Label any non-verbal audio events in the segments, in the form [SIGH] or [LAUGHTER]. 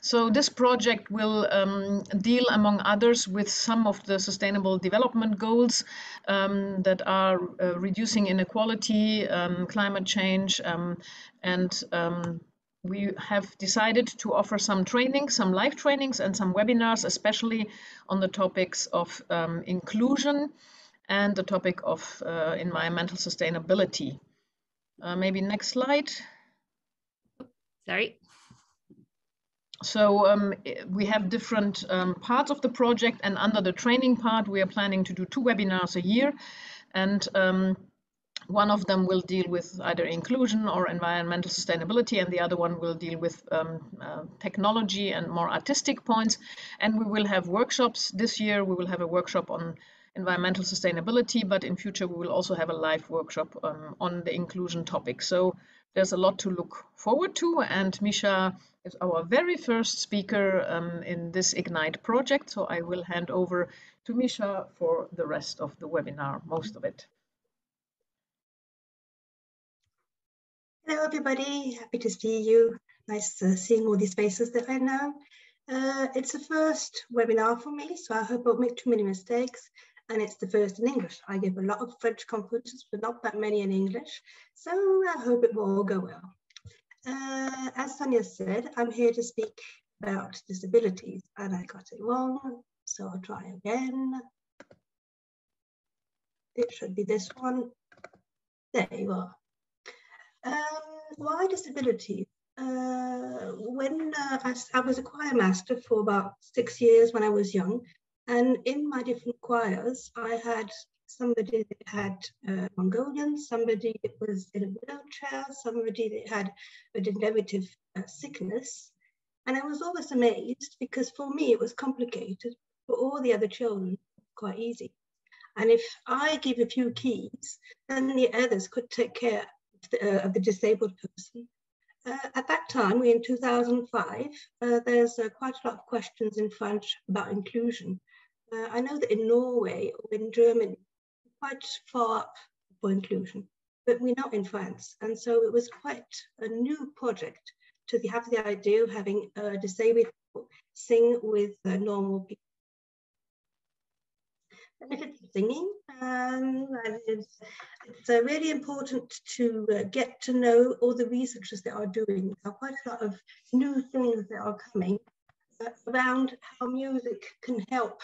So this project will um, deal, among others, with some of the sustainable development goals um, that are uh, reducing inequality, um, climate change, um, and um, we have decided to offer some training, some live trainings and some webinars, especially on the topics of um, inclusion and the topic of uh, environmental sustainability. Uh, maybe next slide. Sorry. So um, we have different um, parts of the project and under the training part, we are planning to do two webinars a year. And um, one of them will deal with either inclusion or environmental sustainability, and the other one will deal with um, uh, technology and more artistic points. And we will have workshops this year. We will have a workshop on environmental sustainability, but in future we will also have a live workshop um, on the inclusion topic. So there's a lot to look forward to, and Micha is our very first speaker um, in this Ignite project. So I will hand over to Micha for the rest of the webinar, most of it. Hello, everybody. Happy to see you. Nice uh, seeing all these faces that I know. Uh, it's the first webinar for me, so I hope I won't make too many mistakes. And it's the first in English. I give a lot of French conferences, but not that many in English. So I hope it will all go well. Uh, as Sonia said, I'm here to speak about disabilities, and I got it wrong, so I'll try again. It should be this one. There you are. Um, why disability? Uh, when uh, I, I, was a choir master for about six years when I was young, and in my different choirs, I had somebody that had uh, Mongolian, somebody that was in a wheelchair, somebody that had a degenerative uh, sickness. And I was always amazed because for me it was complicated, for all the other children, quite easy. And if I give a few keys, then the others could take care uh, of the disabled person. Uh, at that time, we in 2005, uh, there's uh, quite a lot of questions in French about inclusion. Uh, I know that in Norway or in Germany, quite far up for inclusion, but we're not in France. And so it was quite a new project to have the idea of having a disabled people sing with normal people benefits of singing. Um, it's, it's uh, really important to uh, get to know all the researchers that are doing. There are quite a lot of new things that are coming uh, around how music can help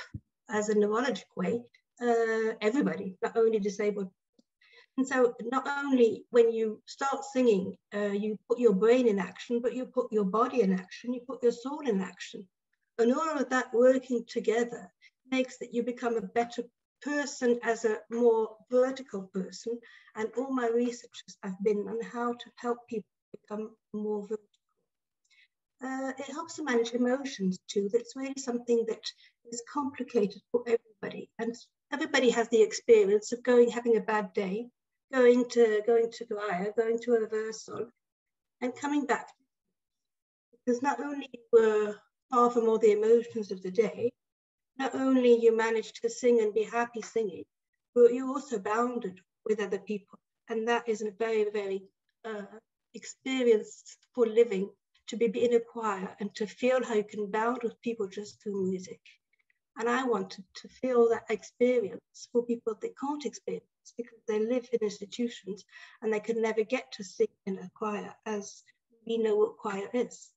as a neurologic way uh, everybody, not only disabled. And so not only when you start singing, uh, you put your brain in action, but you put your body in action, you put your soul in action. And all of that working together makes that you become a better person as a more vertical person. And all my researches have been on how to help people become more vertical. Uh, it helps to manage emotions too. That's really something that is complicated for everybody. And everybody has the experience of going, having a bad day, going to going to choir, going to a rehearsal, and coming back. Because not only were far from all the emotions of the day, not only you manage to sing and be happy singing, but you also bounded with other people. And that is a very, very uh, experience for living to be in a choir and to feel how you can bound with people just through music. And I wanted to feel that experience for people that can't experience because they live in institutions and they can never get to sing in a choir as we know what choir is.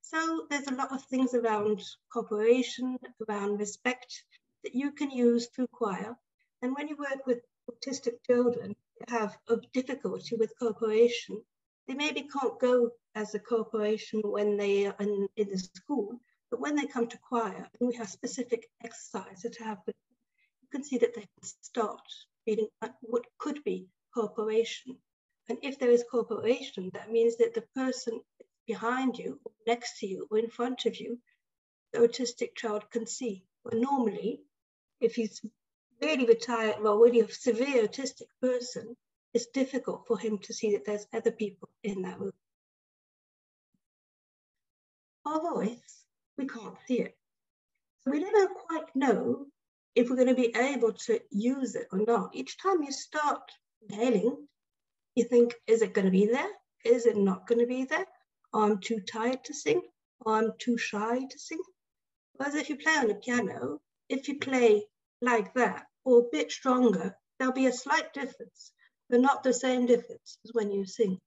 So there's a lot of things around cooperation, around respect that you can use through choir. And when you work with autistic children that have a difficulty with cooperation, they maybe can't go as a cooperation when they are in, in the school, but when they come to choir and we have specific exercises to have with them, you can see that they can start feeling what could be cooperation. And if there is cooperation, that means that the person behind you, next to you, or in front of you, the autistic child can see. But normally, if he's really retired, well, really a severe autistic person, it's difficult for him to see that there's other people in that room. Our voice, we can't see it. So we never quite know if we're going to be able to use it or not. Each time you start inhaling, you think, is it going to be there? Is it not going to be there? I'm too tired to sing. I'm too shy to sing. Whereas if you play on a piano, if you play like that or a bit stronger, there'll be a slight difference, but not the same difference as when you sing.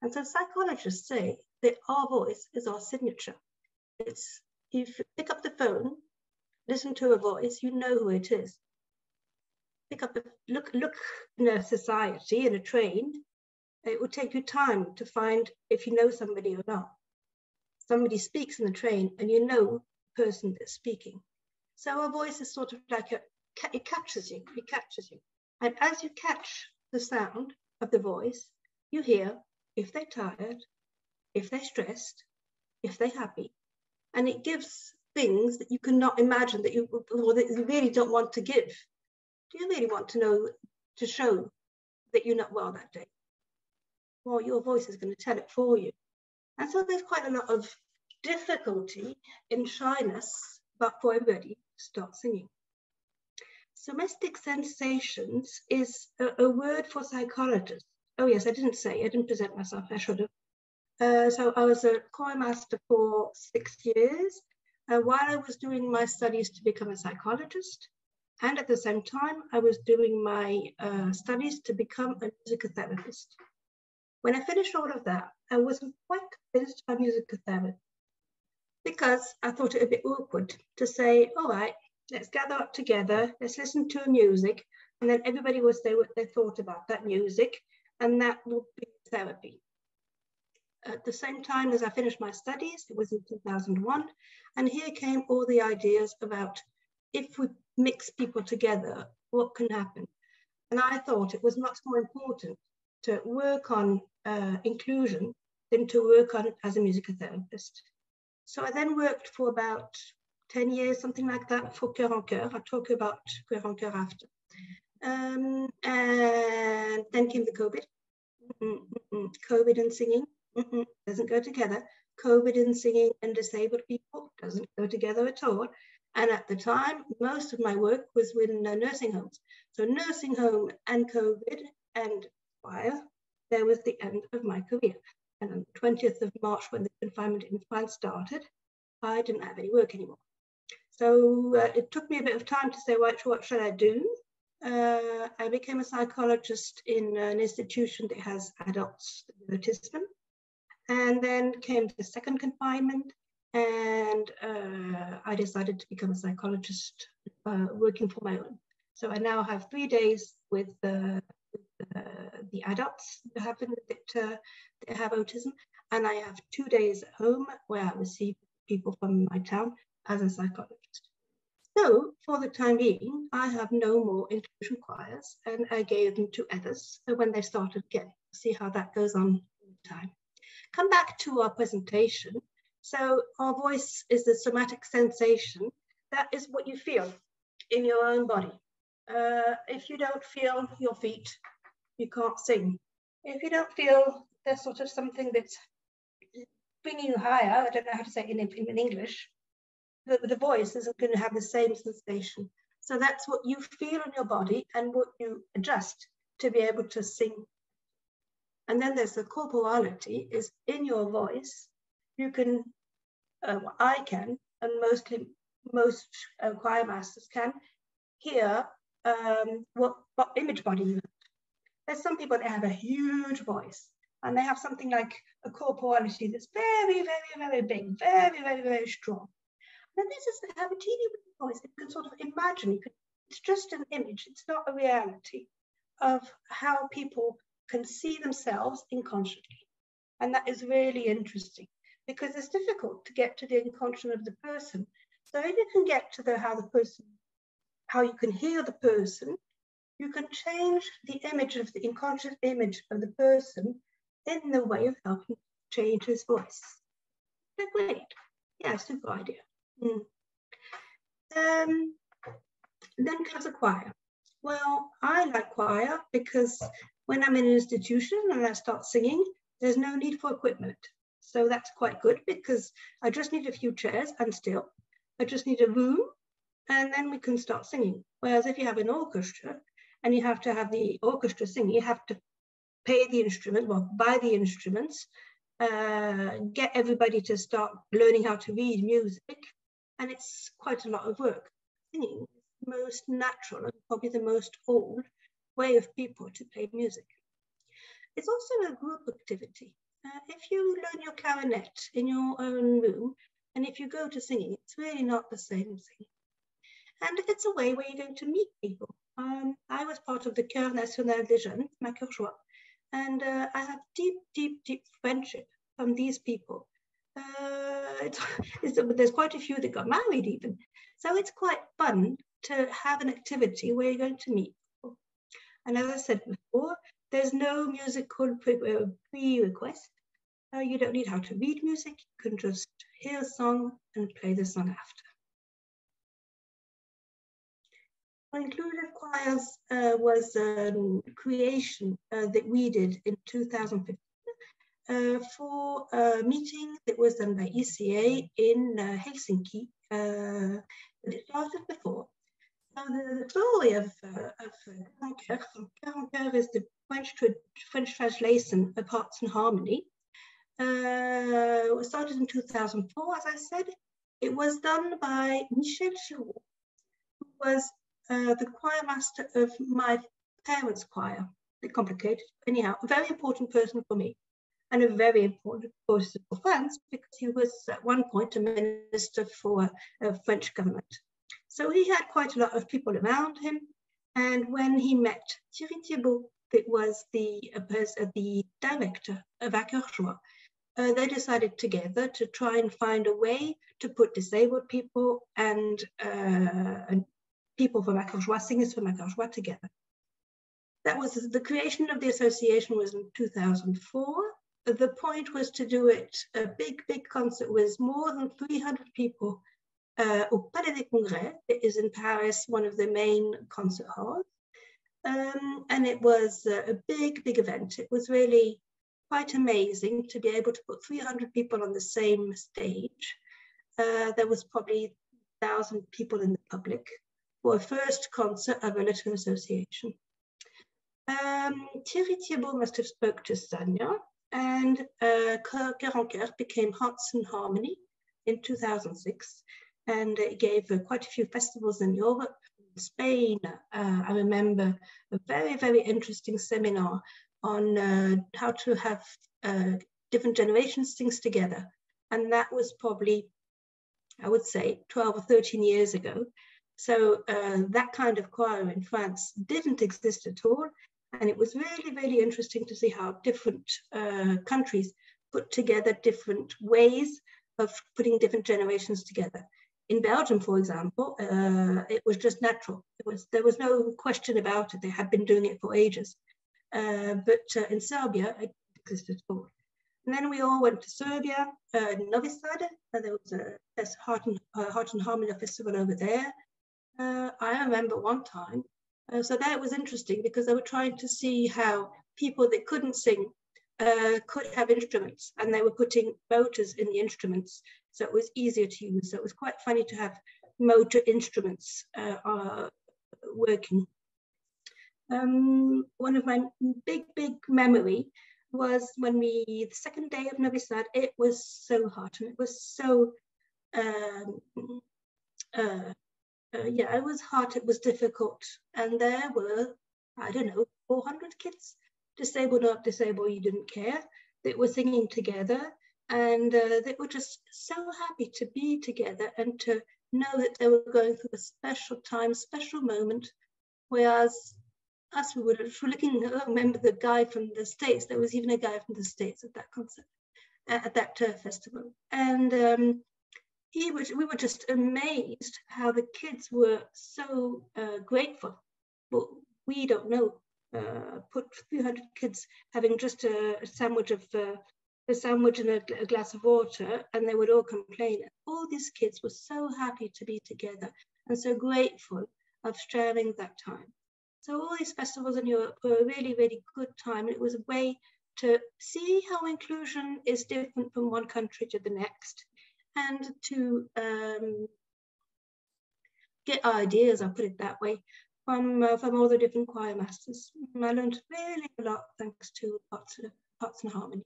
And so psychologists say that our voice is our signature. It's if you pick up the phone, listen to a voice, you know who it is. Pick up a look, look in a society, in a train, it will take you time to find if you know somebody or not. Somebody speaks in the train and you know the person that's speaking. So a voice is sort of like a, it captures you, it captures you. And as you catch the sound of the voice, you hear if they're tired, if they're stressed, if they're happy. And it gives things that you cannot imagine that you, or that you really don't want to give. Do you really want to know, to show that you're not well that day? Well, your voice is going to tell it for you. And so there's quite a lot of difficulty in shyness, but for everybody start singing. Somatic sensations is a, a, word for psychologists. Oh yes, I didn't say, I didn't present myself, I should have. Uh, so I was a choir master for six years uh, while I was doing my studies to become a psychologist. And at the same time, I was doing my uh, studies to become a musical therapist. When I finished all of that, I wasn't quite convinced by musical therapy because I thought it a bit awkward to say, all right, let's gather up together, let's listen to music, and then everybody will say what they thought about that music, and that will be therapy. At the same time as I finished my studies, it was in 2001, and here came all the ideas about if we mix people together, what can happen? And I thought it was much more important to work on uh, inclusion than to work on as a musical therapist. So I then worked for about 10 years, something like that, for Cœur en Cœur. I'll talk about Cœur en Cœur after. Um, and then came the COVID. Mm -mm, COVID and singing doesn't go together. COVID and singing and disabled people doesn't go together at all. And at the time, most of my work was within uh, nursing homes. So nursing home and COVID and fire there was the end of my career. And on the 20th of March, when the confinement in France started, I didn't have any work anymore. So uh, it took me a bit of time to say, right, what should I do? Uh, I became a psychologist in an institution that has adults with autism. And then came the second confinement, and uh, I decided to become a psychologist uh, working for my own. So I now have three days with uh, the adults that have, that, uh, that have autism, and I have two days at home where I receive people from my town as a psychologist. So for the time being, I have no more inclusion choirs, and I gave them to others when they started again. See how that goes on time. Come back to our presentation. So our voice is the somatic sensation. That is what you feel in your own body. Uh, if you don't feel your feet, you can't sing. If you don't feel there's sort of something that's bringing you higher, I don't know how to say it in, in English, the, the voice isn't going to have the same sensation. So that's what you feel in your body and what you adjust to be able to sing. And then there's the corporality is in your voice. You can, uh, I can, and mostly most uh, choir masters can hear um, what, what image body you have. There's some people that have a huge voice and they have something like a corporality that's very, very, very big, very, very, very strong. And this is they have a teeny voice. You can sort of imagine. It's just an image. It's not a reality of how people can see themselves inconsciously. And that is really interesting because it's difficult to get to the inconscient of the person. So if you can get to the how the person, how you can hear the person, you can change the image of the unconscious image of the person in the way of helping change his voice. They're great. Yeah, super idea. Mm. Um, then comes a choir. Well, I like choir because when I'm in an institution and I start singing, there's no need for equipment. So that's quite good because I just need a few chairs and still. I just need a room and then we can start singing. Whereas if you have an orchestra, and you have to have the orchestra sing. You have to pay the instrument, well, buy the instruments, uh, get everybody to start learning how to read music. And it's quite a lot of work. Singing is most natural and probably the most old way of people to play music. It's also a group activity. Uh, if you learn your clarinet in your own room, and if you go to singing, it's really not the same thing. And it's a way where you're going to meet people. Um, I was part of the Chœur National des Jeunes, ma Joie, and uh, I have deep, deep, deep friendship from these people. Uh, it's, [LAUGHS] it's, there's quite a few that got married even. So it's quite fun to have an activity where you're going to meet. And as I said before, there's no musical uh, pre-request. Uh, you don't need how to read music. You can just hear a song and play the song after. Inclusive Choirs uh, was a creation uh, that we did in 2015 uh, for a meeting that was done by ECA in uh, Helsinki. Uh, it started before. The, story of, uh, of Cœur en Cœur is the French, French translation of Hearts and Harmony. Uh, it started in 2004, as I said. It was done by Michel Giraud, who was uh, the choir master of my parents' choir. A bit complicated, anyhow, a very important person for me and a very important person for France because he was at one point a minister for a French government. So he had quite a lot of people around him. And when he met Thierry Thiebaud, it was the, uh, the director of Accueil uh, they decided together to try and find a way to put disabled people and, uh, and people from Accueil singers from Accueil together. That was the creation of the association was in 2004. The point was to do it, a big, big concert with more than 300 people uh, au Palais des Congrès. It is in Paris, one of the main concert halls. Um, and it was a big, big event. It was really quite amazing to be able to put 300 people on the same stage. Uh, there was probably 1,000 people in the public for a first concert of a little association. Um, Thierry Thiebaud must have spoke to Sanya and uh, became Hearts and Harmony in 2006 and it gave uh, quite a few festivals in Europe, Spain. Uh, I remember a very, very interesting seminar on uh, how to have different generations things together. And that was probably, I would say, 12 or 13 years ago. So uh, that kind of choir in France didn't exist at all. And it was really, really interesting to see how different uh, countries put together different ways of putting different generations together. In Belgium, for example, uh, it was just natural. It was, there was no question about it. They had been doing it for ages. Uh, but uh, in Serbia, it existed for. And then we all went to Serbia, uh, Novi Sad. and there was a Heart and, uh, Heart and Harmony Festival over there. Uh, I remember one time. Uh, so that was interesting because they were trying to see how people that couldn't sing uh, could have instruments and they were putting motors in the instruments so it was easier to use. So it was quite funny to have motor instruments working um, one of my big, big memory was when we, the second day of Novi Sad, it was so hot and it was so, um, uh, uh, yeah, it was hot, it was difficult. And there were, I don't know, 400 kids, disabled or not disabled, you didn't care, that were singing together. And uh, they were just so happy to be together and to know that they were going through a special time, special moment. Whereas us, we were looking, I remember the guy from the States, there was even a guy from the States at that concert, at that Turf festival. And um, he was, we were just amazed how the kids were so uh, grateful. But we don't know, uh, put 300 kids having just a, a sandwich of uh, a sandwich and a, a, glass of water, and they would all complain. All these kids were so happy to be together and so grateful of sharing that time. So all these festivals in Europe were a really, really good time. It was a way to see how inclusion is different from one country to the next and to um, get ideas, I'll put it that way, from, uh, from all the different choir masters. I learned really a lot thanks to Hearts, Hearts and Harmony.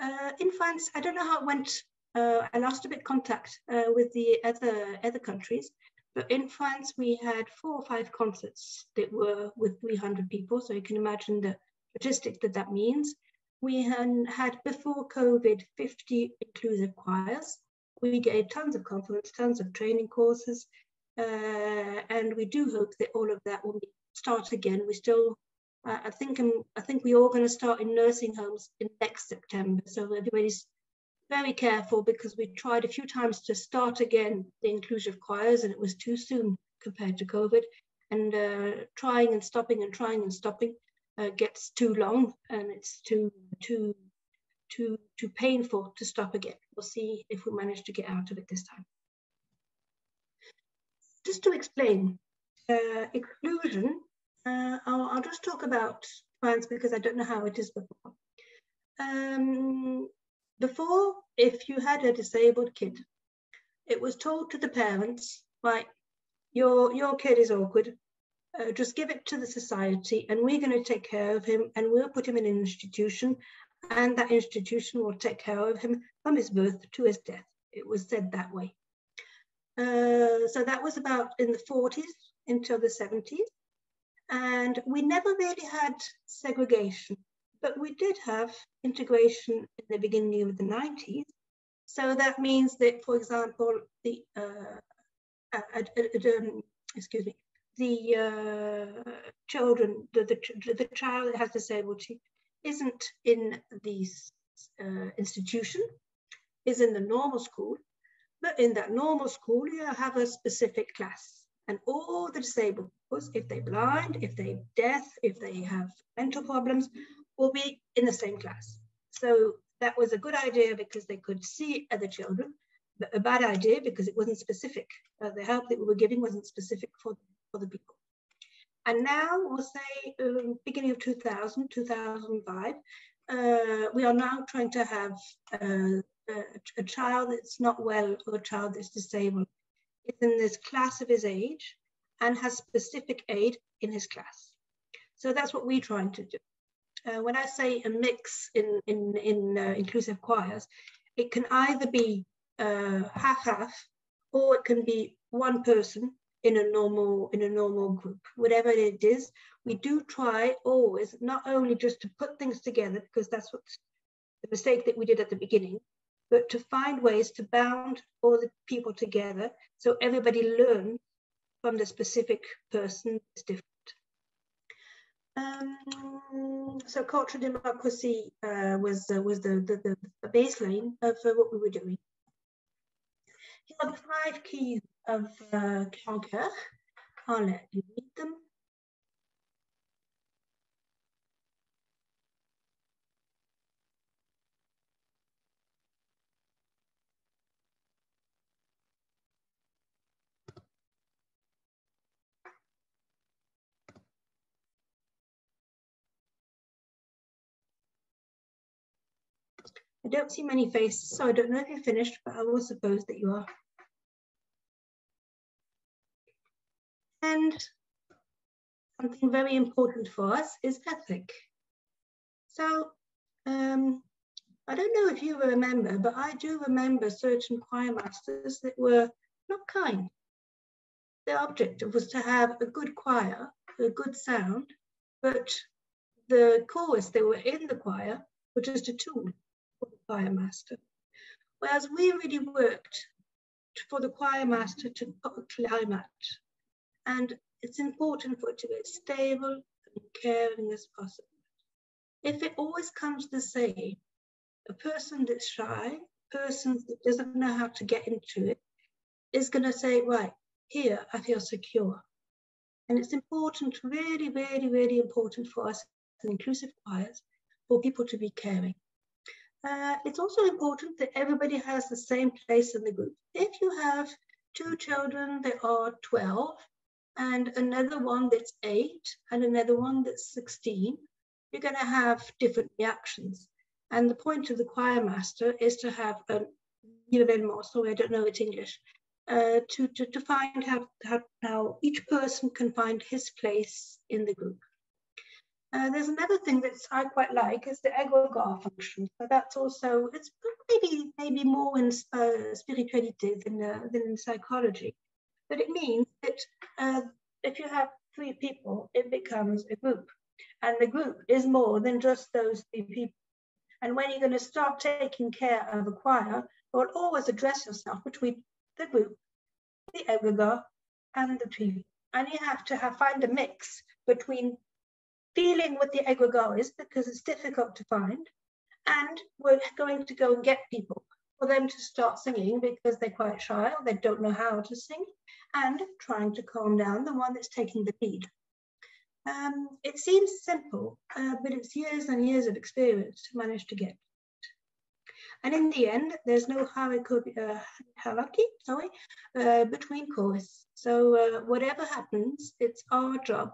Uh, in France, I don't know how it went. Uh, I lost a bit contact uh, with the other other countries, but in France we had four or five concerts that were with 300 people. So you can imagine the logistic that that means. We had, before COVID 50 inclusive choirs. We gave tons of conference, tons of training courses, and we do hope that all of that will start again. We still uh, I think I'm, I think we're all going to start in nursing homes in next September. So everybody's very careful because we tried a few times to start again the inclusive choirs and it was too soon compared to COVID. And uh, trying and stopping and trying and stopping uh, gets too long and it's too too too too painful to stop again. We'll see if we manage to get out of it this time. Just to explain, uh, exclusion uh, I'll, I'll, just talk about France because I don't know how it is before. Um, before, if you had a disabled kid, it was told to the parents, right, your, your kid is awkward, uh, just give it to the society and we're going to take care of him and we'll put him in an institution and that institution will take care of him from his birth to his death. It was said that way. Uh, so that was about in the 40s until the 70s. And we never really had segregation, but we did have integration in the beginning of the 90s. So that means that, for example, the uh, uh, um, excuse me, the uh, children, the, the, the child that has disability isn't in this uh, institution, is in the normal school, but in that normal school, you have a specific class and all the disabled if they're blind, if they're deaf, if they have mental problems, will be in the same class. So that was a good idea because they could see other children, but a bad idea because it wasn't specific. Uh, the help that we were giving wasn't specific for, for the people. And now we'll say uh, beginning of 2000, 2005, uh, we are now trying to have uh, a, child that's not well or a child that's disabled is in this class of his age and has specific aid in his class. So that's what we're trying to do. Uh, when I say a mix in, in, in uh, inclusive choirs, it can either be uh, half-half or it can be one person in a normal in a normal group whatever it is we do try always not only just to put things together because that's what the mistake that we did at the beginning but to find ways to bound all the people together so everybody learns from the specific person is different. Um, so cultural democracy uh, was uh, was the, the, the, baseline of uh, what we were doing. Here are the five keys of uh, Cœur en Cœur. I'll let you read them. I don't see many faces, so I don't know if you're finished, but I will suppose that you are. And something very important for us is ethic. So um, I don't know if you remember, but I do remember certain choir masters that were not kind. Their objective was to have a good choir, a good sound, but the chorus they were in the choir were just a tool choir master. Whereas we really worked for the choir master to put a climate. And it's important for it to be as stable and caring as possible. If it always comes the same, a person that's shy, a person that doesn't know how to get into it, is going to say, right, here I feel secure. And it's important, really, really, really important for us as inclusive choirs, for people to be caring. Uh, it's also important that everybody has the same place in the group. If you have two children that are 12 and another one that's eight and another one that's 16, you're going to have different reactions. And the point of the choir master is to have a l'événement, so I don't know it's English, uh, to, to, to find how, how, how each person can find his place in the group. Uh, there's another thing that I quite like is the egregore function. So that's also it's maybe maybe more in uh, spirituality than uh, than in psychology, but it means that uh, if you have three people, it becomes a group, and the group is more than just those three people. And when you're going to start taking care of a choir, you'll always address yourself between the group, the egregore, and the tree. And you have to have, find a mix between feeling with the egregore because it's difficult to find. And we're going to go and get people for them to start singing because they're quite shy or they don't know how to sing and trying to calm down the one that's taking the lead. Um, it seems simple, uh, but it's years and years of experience to manage to get. And in the end, there's no hierarchy, uh, sorry, uh, between chorus. So uh, whatever happens, it's our job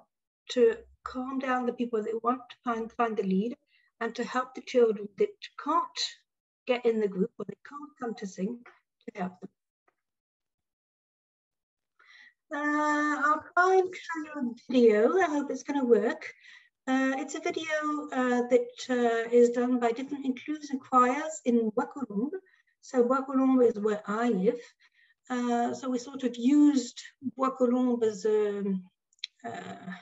to calm down the people that want to find, find the lead and to help the children that can't get in the group or they can't come to sing to help them. Uh, I'll try and show you a video. I hope it's going to work. Uh, it's a video uh, that uh, is done by different inclusive choirs in Bois-Colombes. So Bois-Colombes is where I live. Uh, so we sort of used Bois-Colombes as a, uh,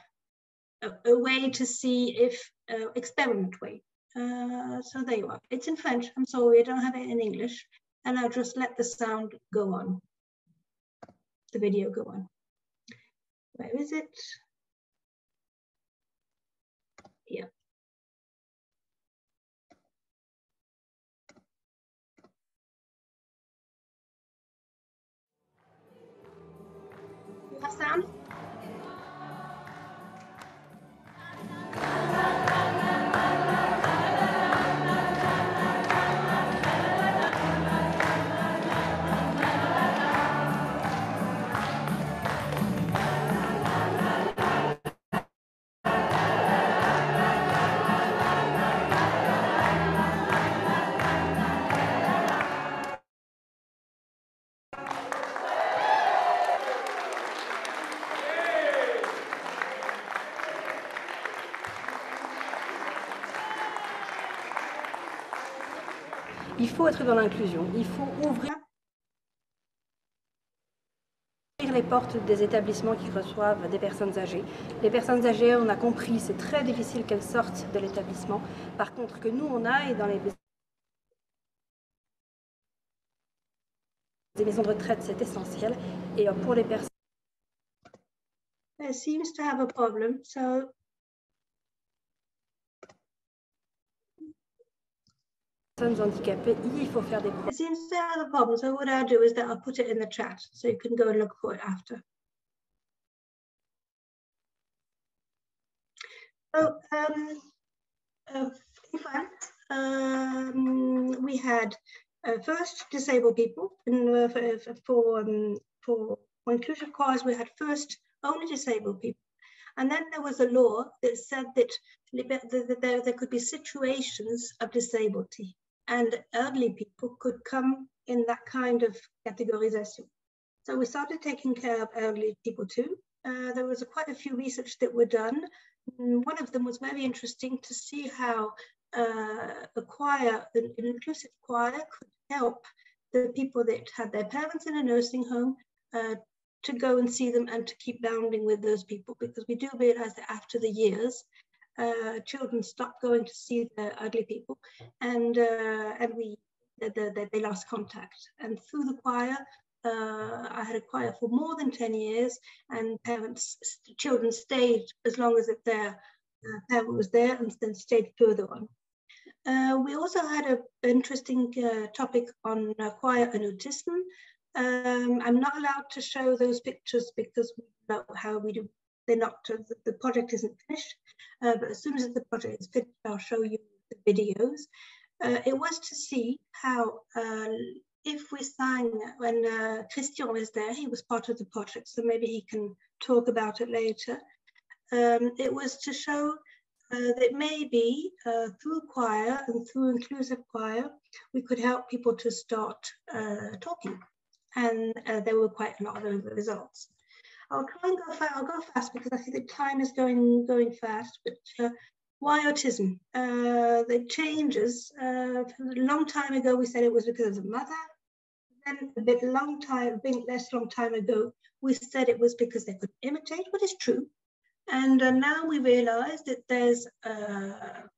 a, a way to see if uh, experiment way. Uh, so there you are. It's in French. I'm sorry, I don't have it in English. And I'll just let the sound go on. The video go on. Where is it? Yeah. You have sound? Faut être dans l'inclusion. Il faut ouvrir les portes des établissements qui reçoivent des personnes âgées. Les personnes âgées, on a compris, c'est très difficile qu'elles sortent de l'établissement. Par contre, que nous, on aille dans les maisons de retraite, c'est essentiel. Et pour les personnes... Seems to have a problem, handicapées, il faut faire des It seems to have a problem, so what I'll do is that I'll put it in the chat so you can go and look for it after. So, um, uh, um, we had uh, first disabled people, and for for, um, for inclusive choirs we had first only disabled people, and then there was a law that said that there, there could be situations of disability and elderly people could come in that kind of categorization. So we started taking care of elderly people too. Uh, there was quite a few research that were done. Mm, one of them was very interesting to see how uh, a choir, an inclusive choir, could help the people that had their parents in a nursing home uh, to go and see them and to keep bounding with those people because we do realize that after the years, uh, children stopped going to see the ugly people, and uh, and we the, the, they lost contact. And through the choir, uh, I had a choir for more than ten years, and parents, children stayed as long as if their uh, parent was there, and then stayed further on. Uh, we also had an interesting uh, topic on choir and autism. Um, I'm not allowed to show those pictures because we know how we do they're not, the project isn't finished, uh, but as soon as the project is finished, I'll show you the videos. Uh, it was to see how uh, if we sang when uh, Christian was there, he was part of the project, so maybe he can talk about it later. Um, it was to show uh, that maybe uh, through choir and through inclusive choir, we could help people to start uh, talking. And uh, there were quite a lot of results. I'll try and go fast. I'll go fast because I see the time is going going fast. But uh, why autism? Uh, the changes, uh, a long time ago, we said it was because of the mother. Then a bit long time, a bit less long time ago, we said it was because they could imitate, what is true. And uh, now we realize that there's uh,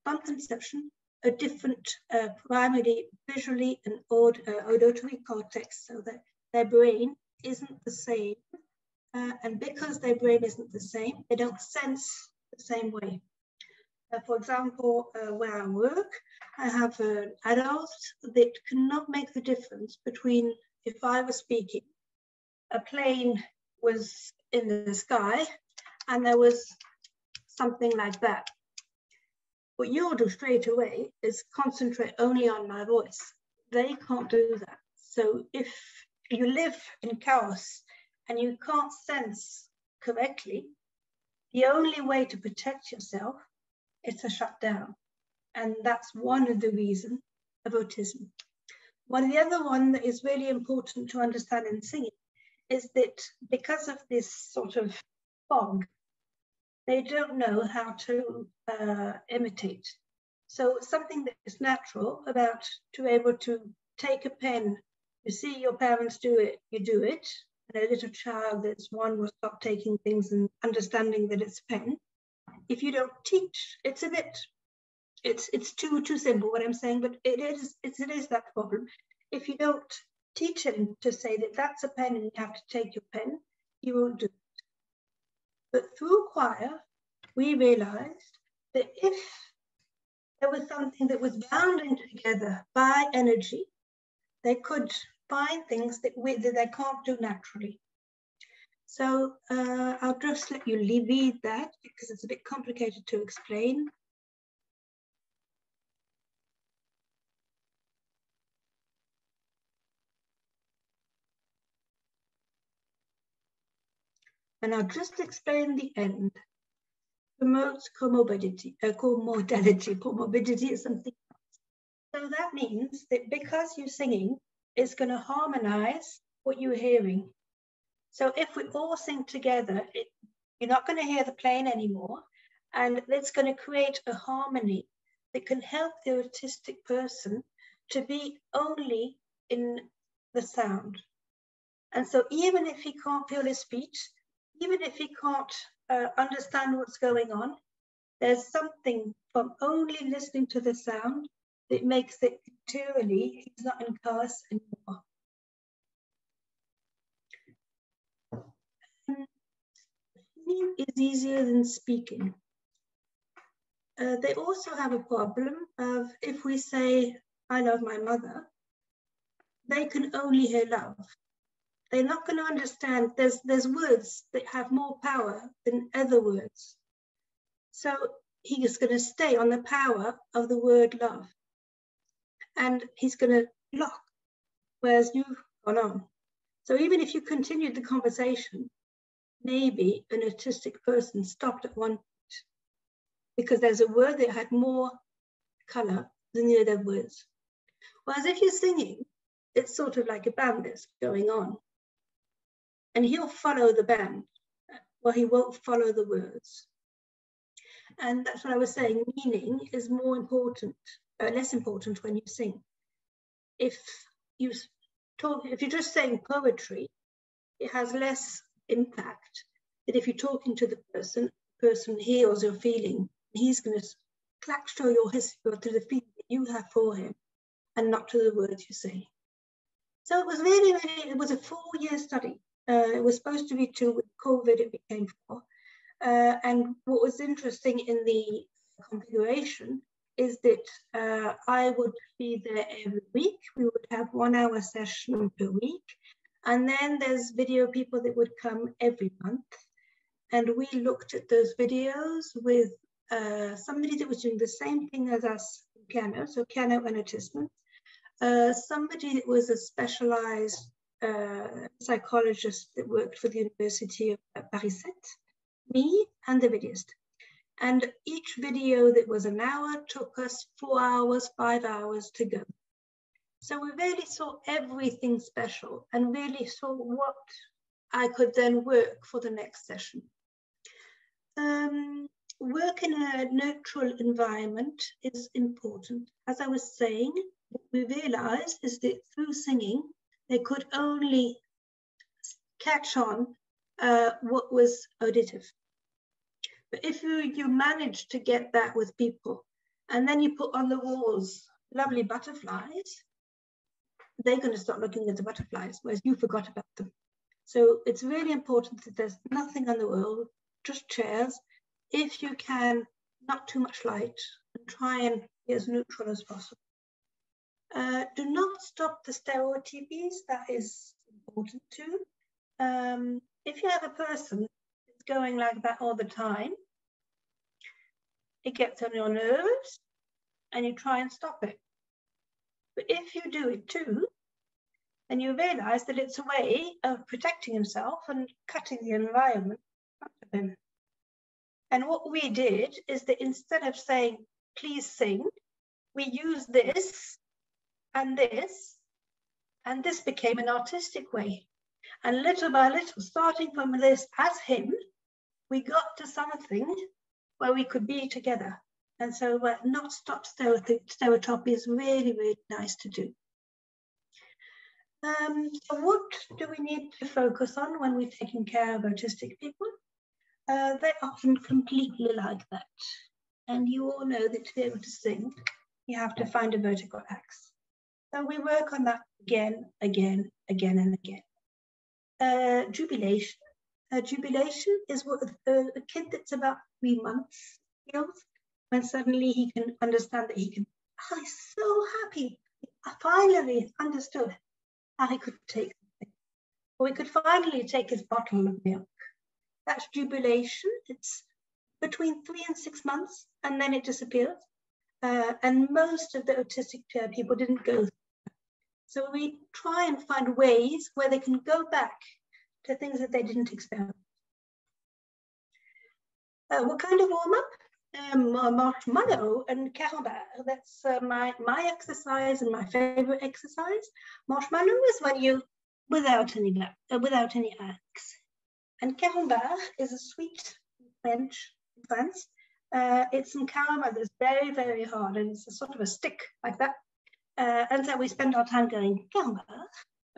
from conception a different uh, primarily visually and aud uh, auditory cortex, so that their brain isn't the same. Uh, and because their brain isn't the same, they don't sense the same way. Uh, for example, uh, where I work, I have an adult that cannot make the difference between if I was speaking, a plane was in the sky, and there was something like that. What you'll do straight away is concentrate only on my voice. They can't do that. So if you live in chaos and you can't sense correctly, the only way to protect yourself is to shut down. And that's one of the reasons of autism. One of the other one that is really important to understand in singing is that because of this sort of fog, they don't know how to uh, imitate. So something that is natural about to able to take a pen, you see your parents do it, you do it. And a little child that's one will stop taking things and understanding that it's a pen. If you don't teach, it's a bit, it's it's too too simple what I'm saying, but it is it's, it is that problem. If you don't teach him to say that that's a pen and you have to take your pen, he won't do it. But through choir, we realized that if there was something that was bound together by energy, they could find things that, we, that they can't do naturally. So uh, I'll just let you read that because it's a bit complicated to explain. And I'll just explain the end. Promotes comorbidity, uh, comorbidity, [LAUGHS] comorbidity is something else. So that means that because you're singing, it's going to harmonize what you're hearing. So if we all sing together, it, you're not going to hear the plane anymore, and it's going to create a harmony that can help the autistic person to be only in the sound. And so even if he can't feel his speech, even if he can't uh, understand what's going on, there's something from only listening to the sound that makes it clearly he's not in curse anymore. Singing is easier than speaking. Uh, they also have a problem of if we say, I love my mother, they can only hear love they're not going to understand there's there's words that have more power than other words so he is going to stay on the power of the word love and he's going to lock whereas you've gone on. So even if you continued the conversation maybe an autistic person stopped at one because there's a word that had more color than the other words. Whereas if you're singing it's sort of like a band that's going on. And he'll follow the band, well, he won't follow the words. And that's what I was saying, meaning is more important, less important when you sing. If you talk, if you're just saying poetry, it has less impact than if you're talking to the person, the person hears your feeling, he's going to clack show your history to the feeling that you have for him and not to the words you say. So it was really, really, it was a four year study. Uh, it was supposed to be two, with COVID it became four. Uh, and what was interesting in the configuration is that uh, I would be there every week. We would have one hour session per week. And then there's video people that would come every month. And we looked at those videos with uh, somebody that was doing the same thing as us, piano, so piano and autism. Uh, somebody that was a specialized uh, psychologist that worked for the University of Paris 7, me and the videoist. And each video that was an hour took us four hours, five hours to go. So we really saw everything special and really saw what I could then work for the next session. Um, work in a neutral environment is important. As I was saying, what we realized is that through singing, they could only catch on uh, what was auditive. But if you, you manage to get that with people, and then you put on the walls lovely butterflies, they're going to start looking at the butterflies, whereas you forgot about them. So it's really important that there's nothing on the wall, just chairs. If you can, not too much light, and try and be as neutral as possible. Uh, do not stop the stereotypies, that is important too. Um, if you have a person that's going like that all the time, it gets on your nerves and you try and stop it. But if you do it too, then you realize that it's a way of protecting himself and cutting the environment out of him. And what we did is that instead of saying, please sing, we use this and this, and this became an artistic way. And little by little, starting from this as him, we got to something where we could be together. And so uh, not stop stereotypies really, really nice to do. Um, so what do we need to focus on when we're taking care of autistic people? Uh, they often completely like that. And you all know that to be able to sing, you have to find a vertical X. So we work on that again, again, again, and again. Uh, jubilation. Uh, jubilation is what a kid that's about three months feels when suddenly he can understand that he can, oh, he's so happy. I finally understood how he could take something. Or he could finally take his bottle of milk. That's jubilation. It's between three and six months, and then it disappears. Uh, and most of the autistic people didn't go. So we try and find ways where they can go back to things that they didn't expect. Uh, what kind of warm up? Um, marshmallow and Carambar. That's uh, my, my exercise and my favorite exercise. Marshmallow is when you, without any, uh, without any eggs. And Carambar is a sweet French, France. Uh, it's some caramel that's very, very hard and it's a sort of a stick like that. Uh, and so we spend our time going, Carambar,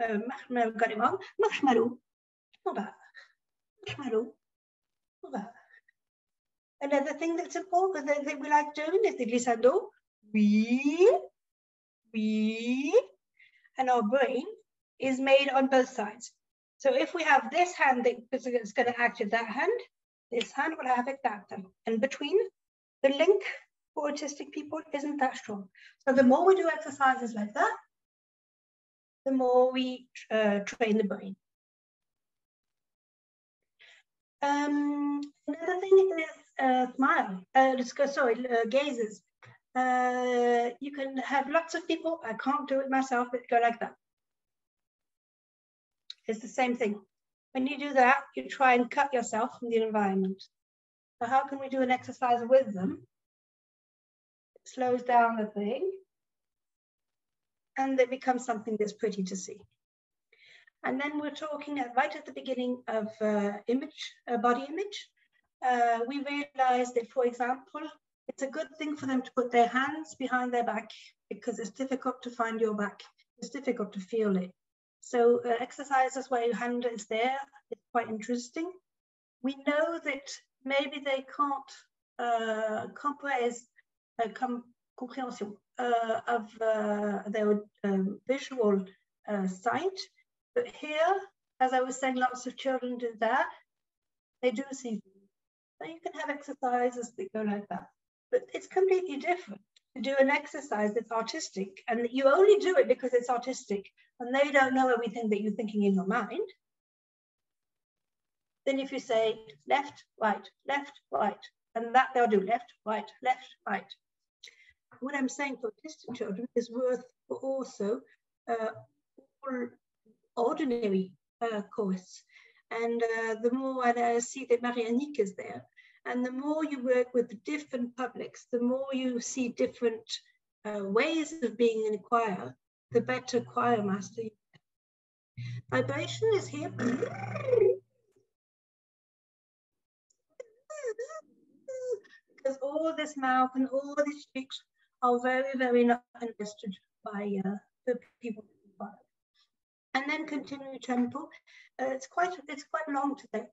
uh, marshmallow, got it wrong, marshmallow, marshmallow. Another thing that's important that, that we like doing is the glissando. We, we, and our brain is made on both sides. So if we have this hand that is going to act with that hand, this hand will have it that hand. And between the link for autistic people isn't that strong. So the more we do exercises like that, the more we uh, train the brain. Um, another thing is uh, smile, uh, sorry, uh, gazes. Uh, you can have lots of people, I can't do it myself, but go like that. It's the same thing. When you do that, you try and cut yourself from the environment. So how can we do an exercise with them? It slows down the thing and it becomes something that's pretty to see. And then we're talking at, right at the beginning of uh, image, uh, body image uh, we realized that, for example, it's a good thing for them to put their hands behind their back because it's difficult to find your back. It's difficult to feel it. So uh, exercises where your hand is there is quite interesting. We know that maybe they can't uh, comprehend uh, com comprehension uh, of uh, their um, visual uh, sight. But here, as I was saying, lots of children do that. They do see so you can have exercises that go like that. But it's completely different to do an exercise that's artistic and you only do it because it's artistic and they don't know everything that you're thinking in your mind. Then if you say left, right, left, right, and that they'll do left, right, left, right. What I'm saying for autistic children is worth for also uh, all ordinary uh, course and uh, the more I see that Marie-Annick is there, and the more you work with different publics, the more you see different uh, ways of being in a choir, the better choir master you get. Vibration is here. because all this mouth and all these cheeks are very, very not understood by uh, the people. And then continue tempo. Uh, it's quite it's quite long to say.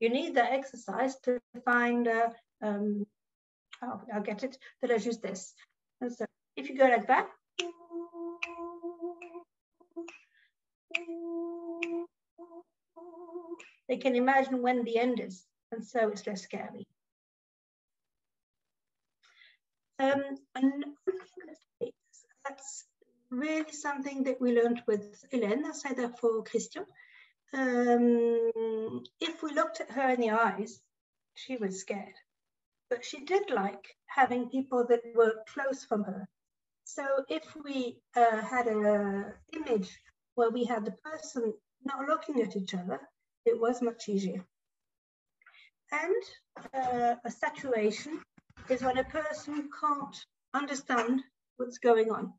You need that exercise to find. Uh, um, oh, I'll get it. That I use this. And so if you go like that. They can imagine when the end is, and so it's less scary. Um, and that's really something that we learned with Hélène, I say that for Christian. Um, if we looked at her in the eyes, she was scared. But she did like having people that were close from her. So if we uh, had an image where we had the person not looking at each other, it was much easier. And uh, a saturation is when a person can't understand what's going on,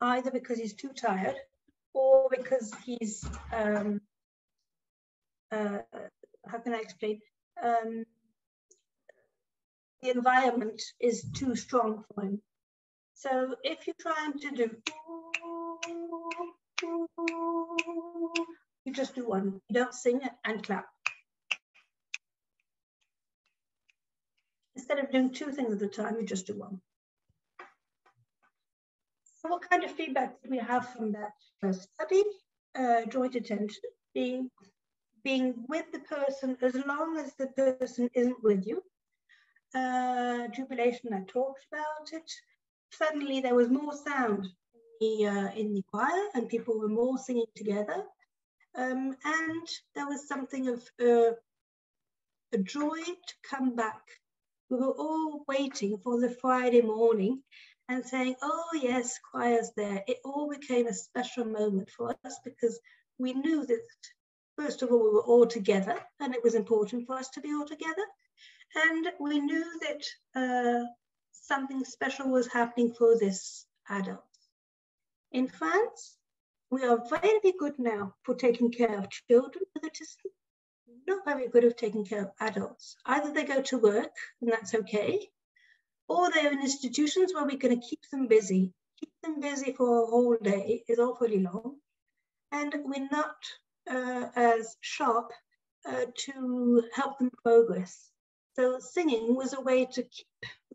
either because he's too tired or because he's, um, uh, how can I explain? Um, the environment is too strong for him. So if you're trying to do, you just do one. You don't sing and clap. Instead of doing two things at a time, you just do one. So what kind of feedback did we have from that first study? Uh, joint attention, being, being with the person as long as the person isn't with you. Uh, jubilation, I talked about it. Suddenly there was more sound in the, uh, in the choir and people were more singing together. Um, and there was something of uh, a joy to come back. We were all waiting for the Friday morning and saying, oh yes, choir's there. It all became a special moment for us because we knew that, first of all, we were all together and it was important for us to be all together. And we knew that uh, something special was happening for this adult. In France, we are very good now for taking care of children with autism, not very good at taking care of adults. Either they go to work, and that's okay, or they're in institutions where we're going to keep them busy. Keep them busy for a whole day is awfully long, and we're not as sharp uh, to help them progress. So singing was a way to keep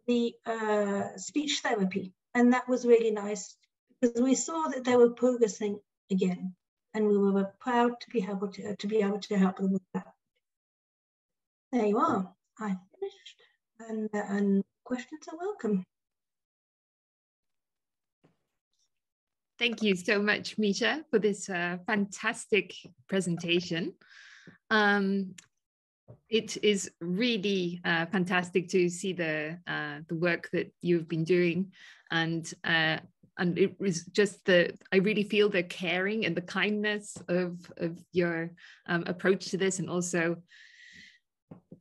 the uh, speech therapy, and that was really nice because we saw that they were progressing again. And we were proud to be able to, to be able to help them with that. There you are. I finished. And, uh, and questions are welcome. Thank you so much, Micha, for this uh, fantastic presentation. Um, it is really uh, fantastic to see the uh, the work that you've been doing, and uh, and it was just the i really feel the caring and the kindness of of your um, approach to this and also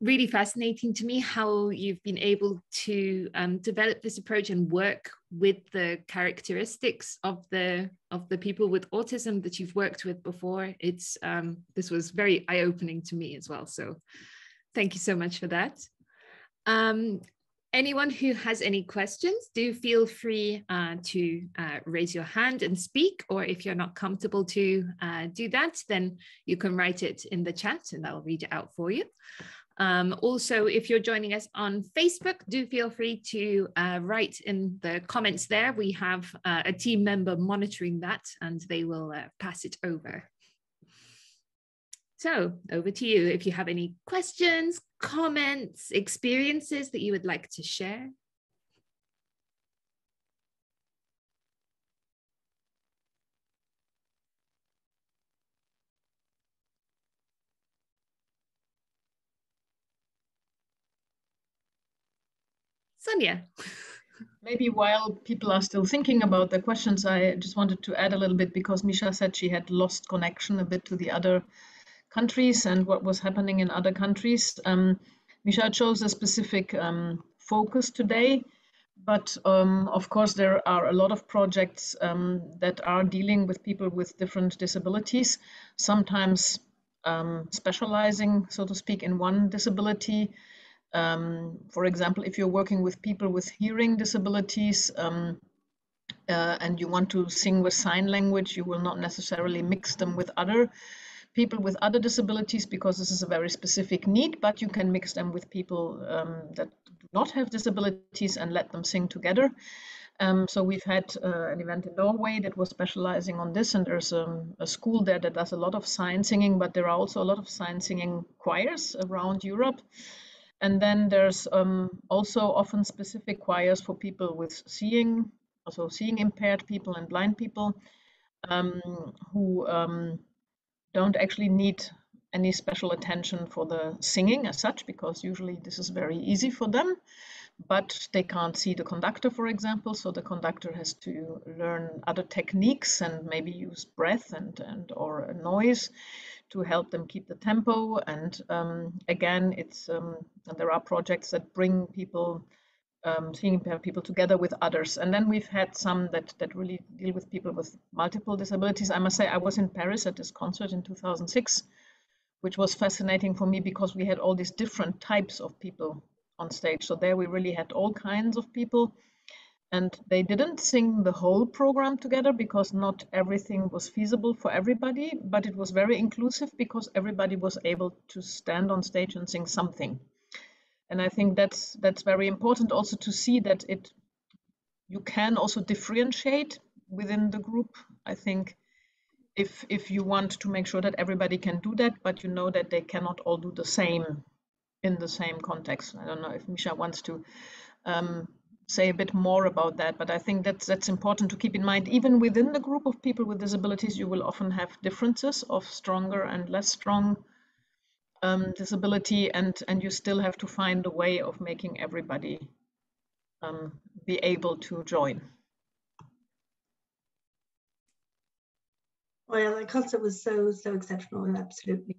really fascinating to me how you've been able to um, develop this approach and work with the characteristics of the of the people with autism that you've worked with before it's um, this was very eye-opening to me as well so thank you so much for that um, anyone who has any questions, do feel free uh, to uh, raise your hand and speak, or if you're not comfortable to uh, do that, then you can write it in the chat and I'll read it out for you. Um, also, if you're joining us on Facebook, do feel free to uh, write in the comments there. We have uh, a team member monitoring that and they will uh, pass it over. So over to you if you have any questions, comments, experiences that you would like to share. Sonia. Maybe while people are still thinking about the questions, I just wanted to add a little bit because Micha said she had lost connection a bit to the other countries and what was happening in other countries. Um, Micha chose a specific um, focus today, but um, of course there are a lot of projects um, that are dealing with people with different disabilities, sometimes um, specializing, so to speak, in one disability, Um, for example, if you're working with people with hearing disabilities um, uh, and you want to sing with sign language, you will not necessarily mix them with other people with other disabilities because this is a very specific need, but you can mix them with people um, that do not have disabilities and let them sing together. Um, so we've had uh, an event in Norway that was specializing on this, and there's um, a school there that does a lot of sign singing, but there are also a lot of sign singing choirs around Europe. And then there's um, also often specific choirs for people with seeing, also seeing impaired people and blind people, um, who um, don't actually need any special attention for the singing as such, because usually this is very easy for them but they can't see the conductor, for example. So the conductor has to learn other techniques and maybe use breath and, and or noise to help them keep the tempo. And um, again, it's um, there are projects that bring people, um, seeing people together with others. And then we've had some that that really deal with people with multiple disabilities. I must say, I was in Paris at this concert in 2006, which was fascinating for me because we had all these different types of people on stage. So there we really had all kinds of people. And they didn't sing the whole program together because not everything was feasible for everybody, but it was very inclusive because everybody was able to stand on stage and sing something. And I think that's that's very important also to see that it you can also differentiate within the group. I think if if you want to make sure that everybody can do that, but you know that they cannot all do the same in the same context. I don't know if Micha wants to um, say a bit more about that, but I think that's that's important to keep in mind. Even within the group of people with disabilities, you will often have differences of stronger and less strong um, disability, and and you still have to find a way of making everybody um, be able to join. Well, the concert was so so exceptional, and absolutely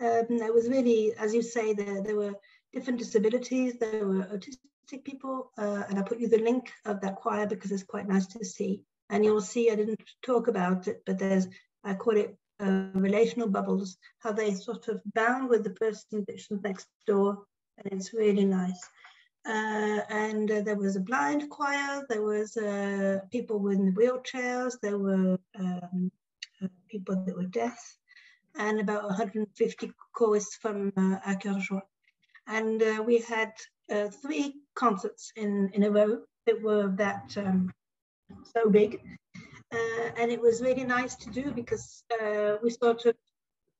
um, was really, as you say, there, there were different disabilities, there were autistic people, uh, and I put you the link of that choir because it's quite nice to see. And you'll see, I didn't talk about it, but there's, I call it uh, relational bubbles, how they sort of bound with the person that's next door, and it's really nice. Uh, and uh, there was a blind choir, there was uh, people with wheelchairs, there were um, uh, people that were deaf, and about 150 chorists from uh, À Cœur Joie. And uh, we had uh, three concerts in, in a row that were that um, so big. Uh, and it was really nice to do because uh, we sort of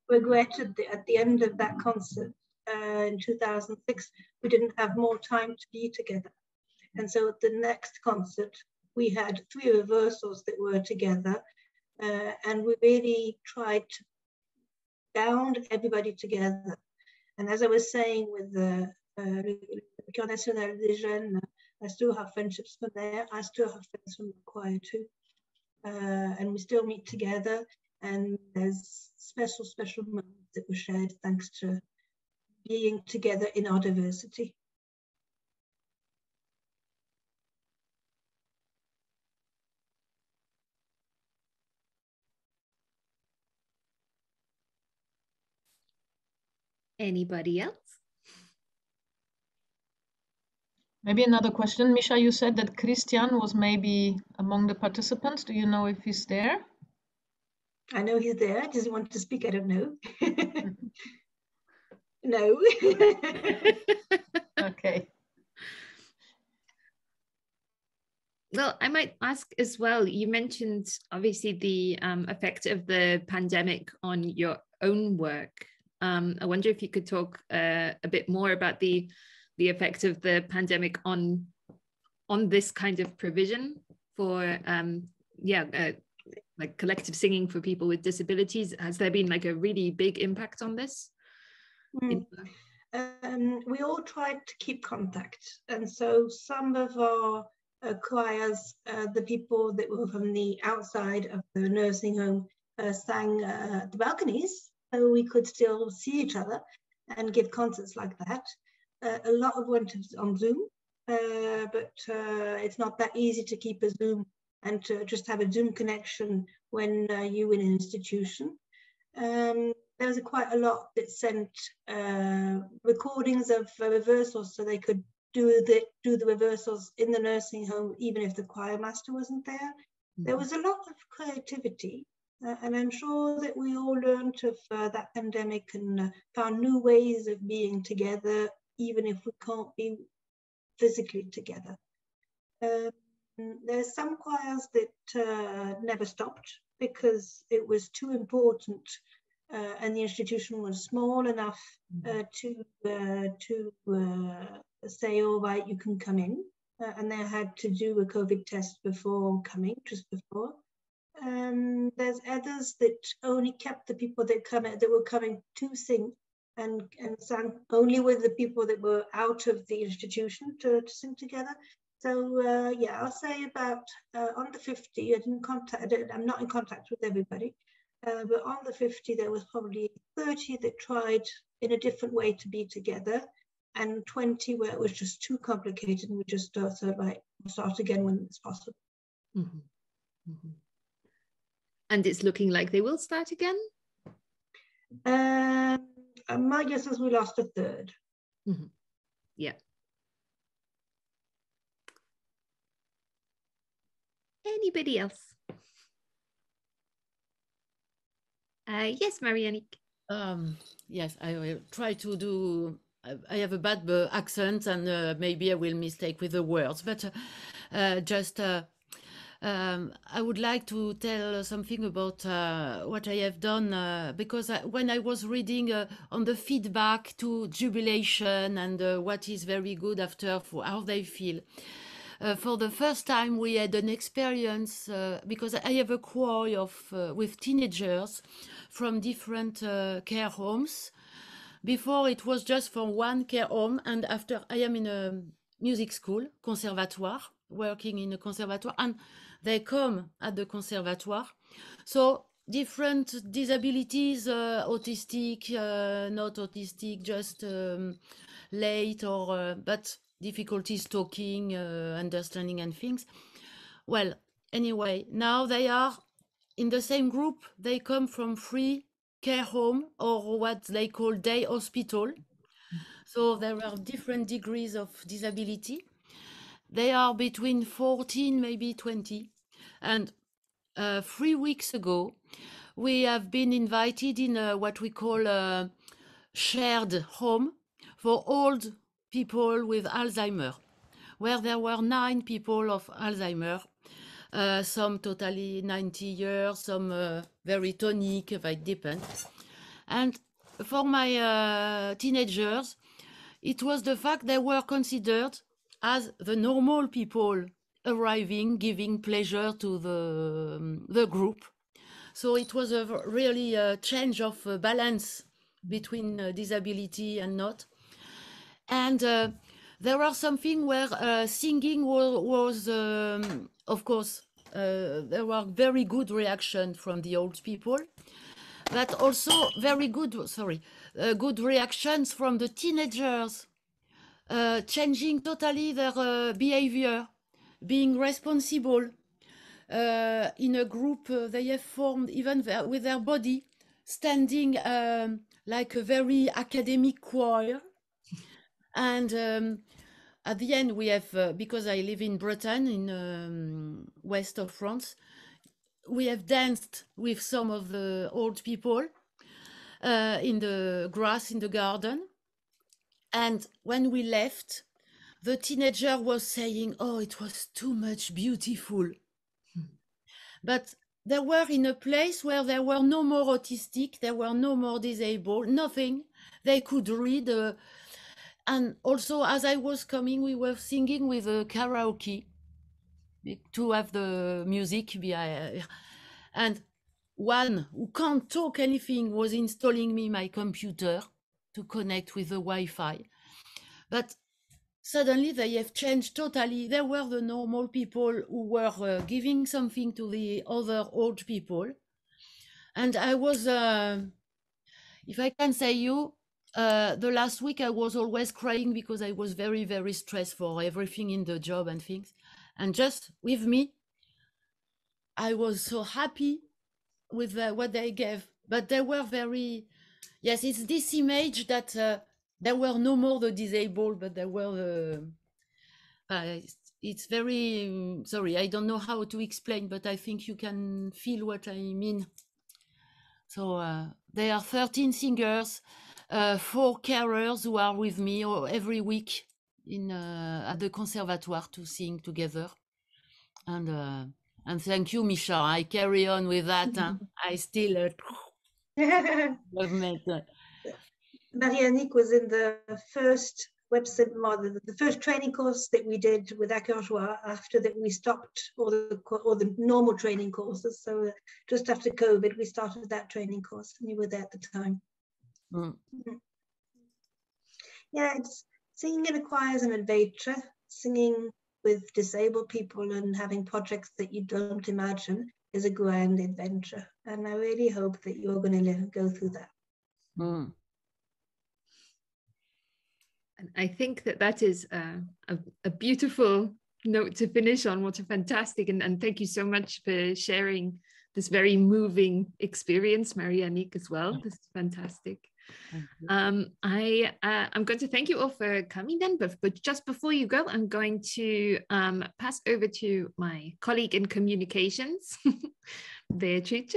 regretted the, at the end of that concert uh, in 2006, we didn't have more time to be together. And so at the next concert, we had three reversals that were together. Uh, and we really tried to bound everybody together. And as I was saying with the uh, Chœur National des Jeunes, I still have friendships from there. I still have friends from the choir too. Uh, and we still meet together and there's special, special moments that were shared thanks to being together in our diversity. Anybody else? Maybe another question. Micha, you said that Christian was maybe among the participants. Do you know if he's there? I know he's there. Does he want to speak? I don't know. [LAUGHS] no. [LAUGHS] okay. Well, I might ask as well. You mentioned obviously the um, effect of the pandemic on your own work. Um, I wonder if you could talk uh, a bit more about the the effect of the pandemic on on this kind of provision for um, yeah uh, like collective singing for people with disabilities. Has there been like a really big impact on this? Mm. Um, we all tried to keep contact, and so some of our uh, choirs, uh, the people that were from the outside of the nursing home, uh, sang uh, the balconies so we could still see each other and give concerts like that. Uh, a lot of went on Zoom, uh, but uh, it's not that easy to keep a Zoom and to just have a Zoom connection when you're in an institution. Um, there was quite a lot that sent uh, recordings of reversals so they could do the do the reversals in the nursing home even if the choir master wasn't there. Mm-hmm. There was a lot of creativity, uh, and I'm sure that we all learned of uh, that pandemic and uh, found new ways of being together, even if we can't be physically together. Um, there's some choirs that uh, never stopped because it was too important uh, and the institution was small enough uh, to uh, to uh, say, all right, you can come in. Uh, and they had to do a COVID test before coming, just before. Um, there's others that only kept the people that come that were coming to sing and, and sang only with the people that were out of the institution to, to sing together. So uh, yeah, I'll say about uh, on the 50, I didn't contact, I'm not in contact with everybody, uh, but on the 50, there was probably 30 that tried in a different way to be together and 20 where it was just too complicated and we just thought, right, we'll start again when it's possible. Mm -hmm. Mm -hmm. And it's looking like they will start again? Uh, my guess is we lost a 3rd mm -hmm. Yeah. Anybody else? Uh, yes, Marianne. Um, yes, I will try to do. I have a bad uh, accent, and uh, maybe I will mistake with the words, but uh, uh just uh, um, I would like to tell something about uh, what I have done because I, when I was reading on the feedback to jubilation and what is very good after for how they feel. Uh, for the first time we had an experience uh, because I have a choir of uh, with teenagers from different uh, care homes. Before it was just for one care home, and after I am in a music school, conservatoire, working in a conservatoire, and they come at the conservatoire. So different disabilities, uh, autistic, not autistic, just um, late or but difficulties talking, uh, understanding, and things. Well, anyway, now they are in the same group. They come from free care home or what they call day hospital. So there are different degrees of disability. They are between 14, maybe 20. And uh, three weeks ago, we have been invited in a, what we call a shared home for old people with Alzheimer, where there were nine people of Alzheimer, uh, some totally 90 years, some uh, very tonic, if it depends. And for my uh, teenagers, it was the fact they were considered as the normal people arriving, giving pleasure to the, um, the group. So it was a really a change of uh, balance between uh, disability and not and uh, there are something where uh, singing was, was um, of course, uh, there were very good reaction from the old people, but also very good, sorry, uh, good reactions from the teenagers, uh, changing totally their uh, behavior, being responsible in a group they have formed even with their body, standing um, like a very academic choir and um, at the end, we have, uh, because I live in Bretagne, in um, west of France, we have danced with some of the old people uh, in the grass in the garden. And when we left, the teenager was saying, Oh, it was too much beautiful. [LAUGHS] But they were in a place where there were no more autistic, there were no more disabled, nothing. They could read. Uh, and also as I was coming, we were singing with a karaoke to have the music behind. And one who can't talk anything was installing me my computer to connect with the Wi-Fi. But suddenly they have changed totally. They were the normal people who were uh, giving something to the other old people. And I was, uh, if I can say you, uh, the last week I was always crying because I was very, very stressed for everything in the job and things. And just with me, I was so happy with uh, what they gave. But they were very, yes, it's this image that uh, there were no more the disabled, but there were the. Uh, it's very um, sorry. I don't know how to explain, but I think you can feel what I mean. So uh, there are 13 singers, uh, four carers who are with me every week in uh, at the conservatoire to sing together, and uh, and thank you, Micha. I carry on with that. Huh? [LAUGHS] I still [LAUGHS] love was in the first website model, the first training course that we did with À Cœur Joie after that we stopped all the all the normal training courses. So uh, just after COVID, we started that training course, and you were there at the time. Mm. Yeah, it's singing in a choir is an adventure. Singing with disabled people and having projects that you don't imagine is a grand adventure. And I really hope that you're going to go through that. Mm. And I think that that is a, a, a, beautiful note to finish on. What a fantastic, and, and thank you so much for sharing this very moving experience, Marie-Annick, as well. This is fantastic. Um, I uh, I'm going to thank you all for coming then, but, but just before you go, I'm going to um, pass over to my colleague in communications, [LAUGHS] Beatrice.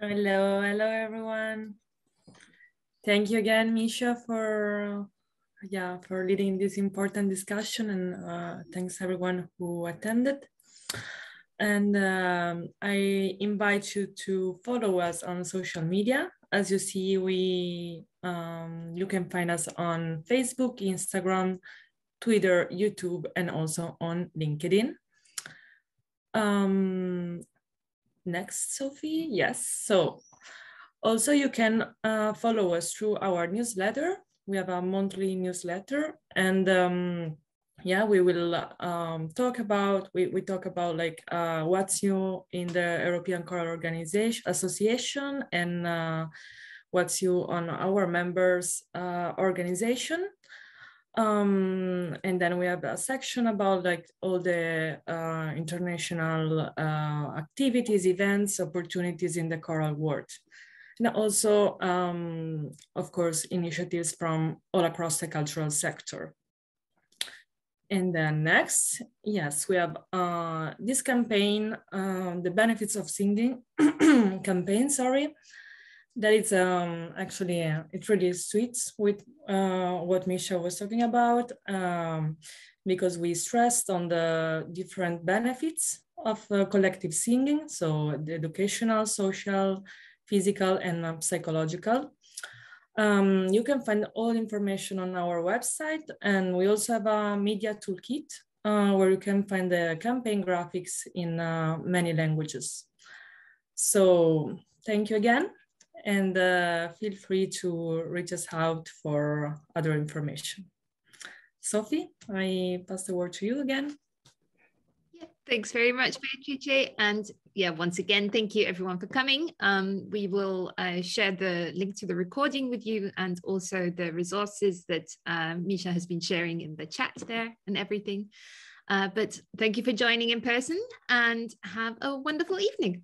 Hello, hello everyone. Thank you again, Micha, for yeah, for leading this important discussion and uh, thanks everyone who attended. And um, I invite you to follow us on social media. As you see, we um, you can find us on Facebook, Instagram, Twitter, YouTube, and also on LinkedIn. Um, next, Sophie. Yes. So also you can uh, follow us through our newsletter we have a monthly newsletter and um, yeah we will um, talk about we, we talk about like uh, what's new in the european choral organization association and uh, what's new on our members uh, organization um, and then we have a section about like all the uh, international uh, activities events opportunities in the choral world and also, um, of course, initiatives from all across the cultural sector. And then next, yes, we have uh, this campaign, uh, the benefits of singing [CLEARS THROAT] campaign, sorry, that is um, actually, uh, it really suits with uh, what Micha was talking about, um, because we stressed on the different benefits of uh, collective singing, so the educational, social, physical and uh, psychological. Um, you can find all information on our website and we also have a media toolkit uh, where you can find the campaign graphics in uh, many languages. So thank you again and uh, feel free to reach us out for other information. Sophie, I pass the word to you again. Thanks very much, Beatrice. And yeah, once again, thank you everyone for coming. Um, we will uh, share the link to the recording with you and also the resources that uh, Micha has been sharing in the chat there and everything. Uh, but thank you for joining in person and have a wonderful evening.